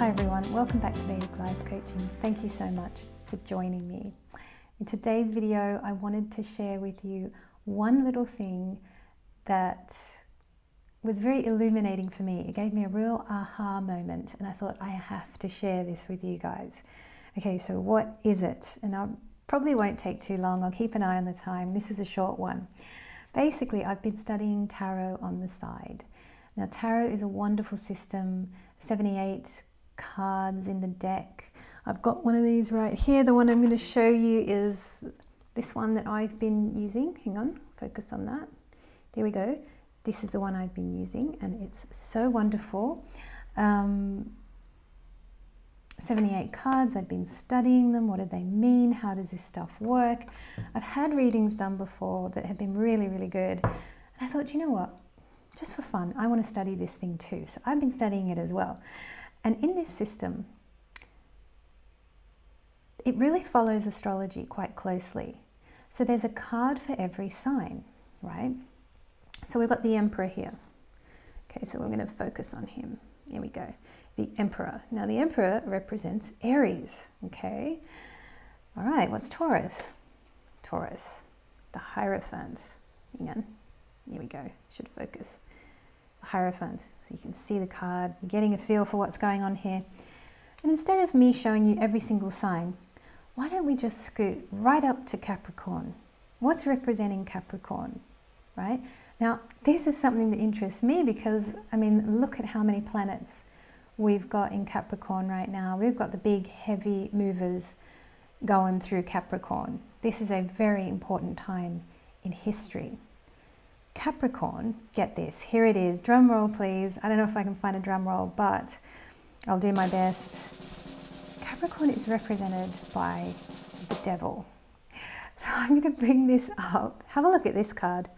Hi everyone, welcome back to Vedic Life Coaching. Thank you so much for joining me. In today's video, I wanted to share with you one little thing that was very illuminating for me. It gave me a real aha moment, and I thought I have to share this with you guys. Okay, so what is it? And I probably won't take too long, I'll keep an eye on the time. This is a short one. Basically, I've been studying tarot on the side. Now, tarot is a wonderful system, 78 cards in the deck. I've got one of these right here. The one I'm going to show you is this one that I've been using. Hang on, focus on that. There we go. This is the one I've been using, and it's so wonderful. Um, 78 cards, I've been studying them. What do they mean? How does this stuff work? I've had readings done before that have been really, really good. And I thought, you know what? Just for fun, I want to study this thing too. So I've been studying it as well. And in this system, it really follows astrology quite closely. So there's a card for every sign, right? So we've got the Emperor here. Okay, so we're going to focus on him. Here we go. The Emperor. Now the Emperor represents Aries, okay? All right, what's Taurus? Taurus. The Hierophant. Hang on. Here we go. Should focus. Hierophant. So you can see the card, getting a feel for what's going on here. And instead of me showing you every single sign, why don't we just scoot right up to Capricorn? What's representing Capricorn, right? Now, this is something that interests me because, I mean, look at how many planets we've got in Capricorn right now. We've got the big, heavy movers going through Capricorn. This is a very important time in history. Capricorn, get this, here it is, drum roll please. I don't know if I can find a drum roll, but I'll do my best. Capricorn is represented by the devil. So I'm going to bring this up. Have a look at this card.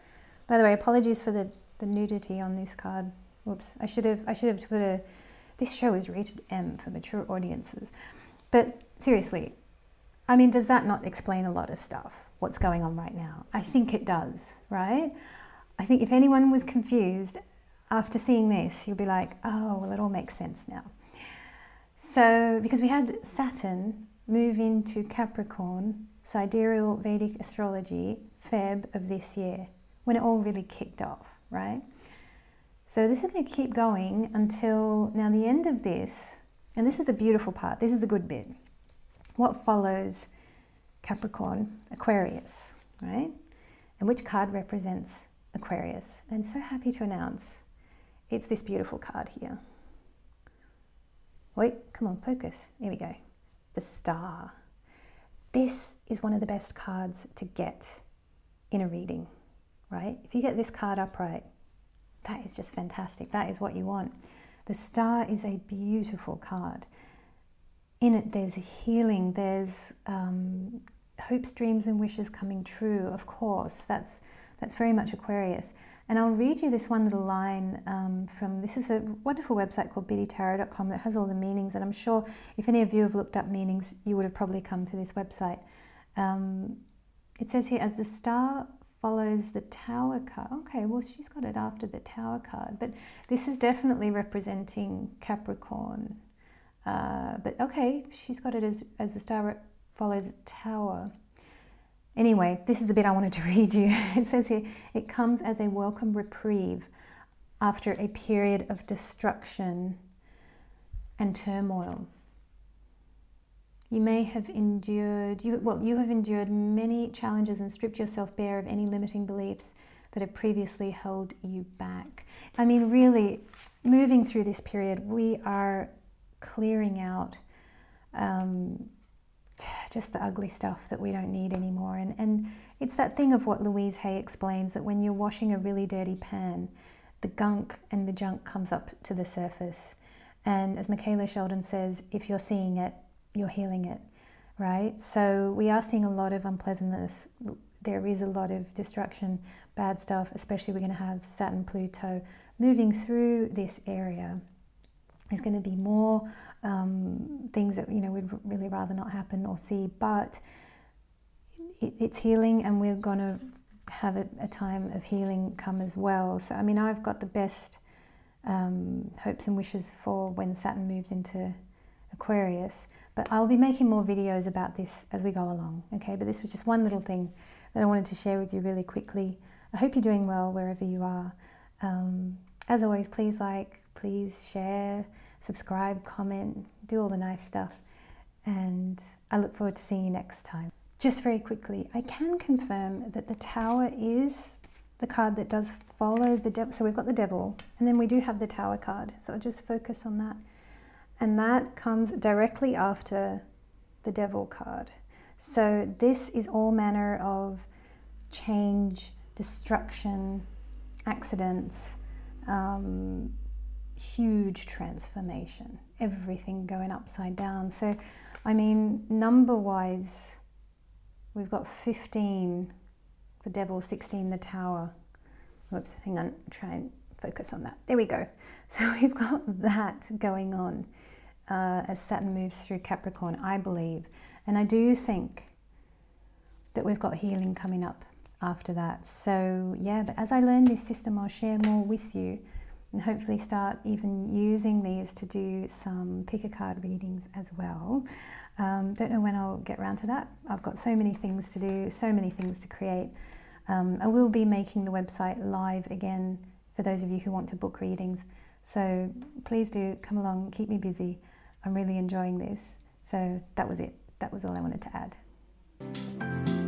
By the way, apologies for the, the nudity on this card. Whoops, I should have I should have put a. This show is rated M for mature audiences, but seriously, I mean, does that not explain a lot of stuff? What's going on right now? I think it does, right? I think if anyone was confused after seeing this, you'll be like, oh, well, it all makes sense now. So, because we had Saturn move into Capricorn, sidereal Vedic astrology, Feb of this year, when it all really kicked off, right? So, this is going to keep going until now, the end of this, and this is the beautiful part, this is the good bit. What follows Capricorn? Aquarius, right? And which card represents Aquarius. I'm so happy to announce it's this beautiful card here. Wait, come on, focus. Here we go. The star. This is one of the best cards to get in a reading, right? If you get this card upright, that is just fantastic. That is what you want. The star is a beautiful card. In it, there's healing, there's um, hopes, dreams, and wishes coming true, of course. That's that's very much Aquarius. And I'll read you this one little line um, from this is a wonderful website called biddytarot.com that has all the meanings. And I'm sure if any of you have looked up meanings, you would have probably come to this website. Um, it says here, as the star follows the tower card. Okay, well, she's got it after the tower card, but this is definitely representing Capricorn. Uh, but okay, she's got it as, as the star follows a tower. Anyway, this is the bit I wanted to read you. It says here, it comes as a welcome reprieve after a period of destruction and turmoil. You may have endured, you, well, you have endured many challenges and stripped yourself bare of any limiting beliefs that have previously held you back. I mean, really, moving through this period, we are clearing out um, just the ugly stuff that we don't need anymore. And, and it's that thing of what Louise Hay explains that when you're washing a really dirty pan, the gunk and the junk comes up to the surface. And as Michaela Sheldon says, if you're seeing it, you're healing it, right? So we are seeing a lot of unpleasantness. There is a lot of destruction, bad stuff, especially we're going to have Saturn, Pluto moving through this area. There's going to be more um, things that you know we'd really rather not happen or see, but it, it's healing, and we're going to have a, a, time of healing come as well. So I mean, I've got the best um, hopes and wishes for when Saturn moves into Aquarius. But I'll be making more videos about this as we go along, okay? But this was just one little thing that I wanted to share with you really quickly. I hope you're doing well wherever you are. Um, as always, please like, please share, subscribe, comment, do all the nice stuff. And I look forward to seeing you next time. Just very quickly, I can confirm that the Tower is the card that does follow the devil. So we've got the devil, and then we do have the Tower card. So I'll just focus on that. And that comes directly after the devil card. So this is all manner of change, destruction, accidents, um, huge transformation, everything going upside down. So, I mean, number wise, we've got 15 the devil, 16 the tower. Whoops, hang on, try and focus on that. There we go. So we've got that going on uh, as Saturn moves through Capricorn, I believe. And I do think that we've got healing coming up after that. So, yeah, but as I learn this system, I'll share more with you and hopefully start even using these to do some pick a card readings as well. Um, don't know when I'll get around to that. I've got so many things to do, so many things to create. Um, I will be making the website live again for those of you who want to book readings. So please do come along, keep me busy. I'm really enjoying this. So that was it. That was all I wanted to add.